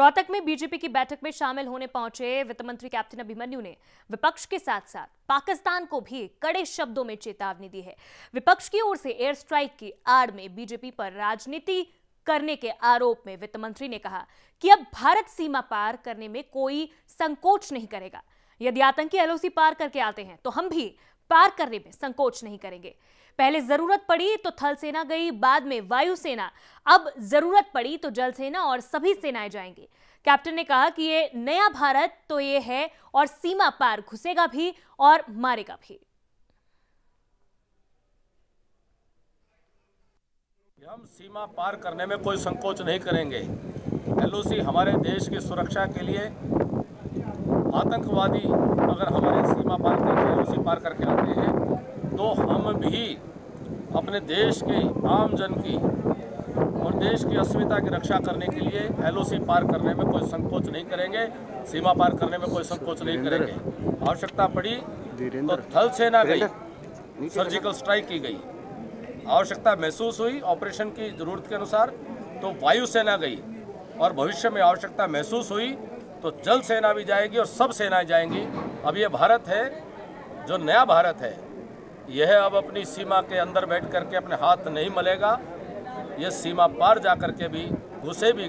रोहतक में बीजेपी की बैठक में शामिल होने पहुँचे वित्त मंत्री कैप्टन अभिमन्यु ने। विपक्ष के साथ साथ पाकिस्तान को भी कड़े शब्दों में चेतावनी दी है। विपक्ष की ओर से एयर स्ट्राइक की आड़ में बीजेपी पर राजनीति करने के आरोप में वित्त मंत्री ने कहा कि अब भारत सीमा पार करने में कोई संकोच नहीं करेगा। यदि आतंकी एलओसी पार करके आते हैं तो हम भी पार करने में संकोच नहीं करेंगे। पहले ज़रूरत पड़ी तो थल सेना गई, बाद में वायुसेना। अब ज़रूरत पड़ी तो जल सेना और सभी सेनाएँ जाएँगी। कैप्टन ने कहा कि ये नया भारत तो ये है, और सीमा पार घुसेगा भी और मारेगा भी। हम सीमा पार करने में कोई संकोच नहीं करेंगे। एलओसी हमारे देश की सुरक्षा के लिए आतंकवादी अगर हमारे सीमा पार करके एलओसी पार करके आते हैं तो हम भी अपने देश के आम जन की और देश की अस्मिता की रक्षा करने के लिए एलओसी पार करने में कोई संकोच नहीं करेंगे सीमा पार करने में कोई संकोच नहीं करेंगे। आवश्यकता पड़ी तो थल सेना गई सर्जिकल स्ट्राइक की गई। आवश्यकता महसूस हुई ऑपरेशन की ज़रूरत के अनुसार तो वायुसेना गई और भविष्य में आवश्यकता महसूस हुई तो जल सेना भी जाएगी और सब सेनाएँ जाएँगी। अब ये भारत है, जो नया भारत है, यह अब अपनी सीमा के अंदर बैठ करके अपने हाथ नहीं मलेगा। यह सीमा पार जा करके भी, घुसे भी